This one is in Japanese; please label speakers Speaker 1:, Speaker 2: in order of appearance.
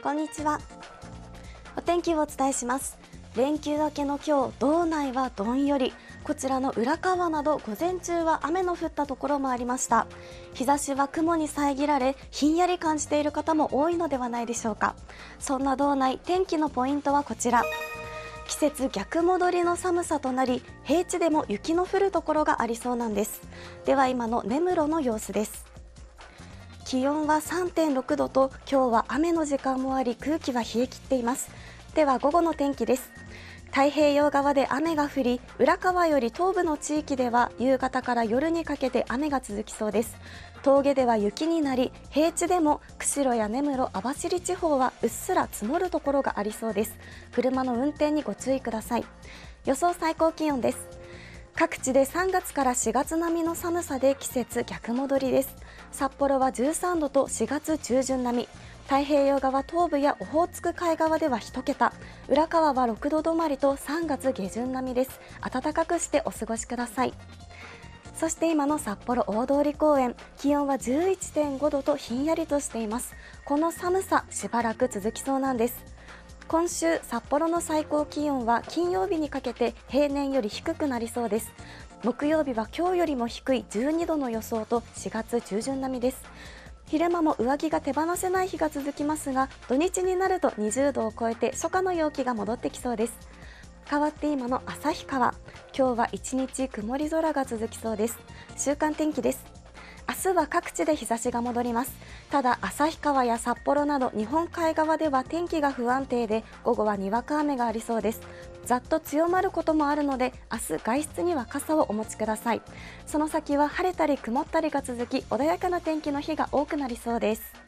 Speaker 1: こんにちは。お天気をお伝えします。連休明けの今日道内はどんより。こちらの浦川など午前中は雨の降ったところもありました。日差しは雲に遮られひんやり感じている方も多いのではないでしょうか。そんな道内天気のポイントはこちら。季節逆戻りの寒さとなり平地でも雪の降るところがありそうなんです。では今の根室の様子です。気温は3.6度と今日は雨の時間もあり空気は冷え切っています。では午後の天気です。太平洋側で雨が降り浦川より東部の地域では夕方から夜にかけて雨が続きそうです。峠では雪になり平地でも釧路や根室網走地方はうっすら積もるところがありそうです。車の運転にご注意ください。予想最高気温です。各地で3月から4月並みの寒さで季節逆戻りです。札幌は13度と4月中旬並み。太平洋側東部やオホーツク海側では1桁。浦川は6度止まりと3月下旬並みです。暖かくしてお過ごしください。そして今の札幌大通公園。気温は11.5度とひんやりとしています。この寒さしばらく続きそうなんです。今週札幌の最高気温は金曜日にかけて平年より低くなりそうです。木曜日は今日よりも低い12度の予想と4月中旬並みです。昼間も上着が手放せない日が続きますが土日になると20度を超えて初夏の陽気が戻ってきそうです。変わって今の旭川。今日は一日曇り空が続きそうです。週間天気です。明日は各地で日差しが戻ります。ただ旭川や札幌など日本海側では天気が不安定で午後はにわか雨がありそうです。ざっと強まることもあるので明日外出には傘をお持ちください。その先は晴れたり曇ったりが続き穏やかな天気の日が多くなりそうです。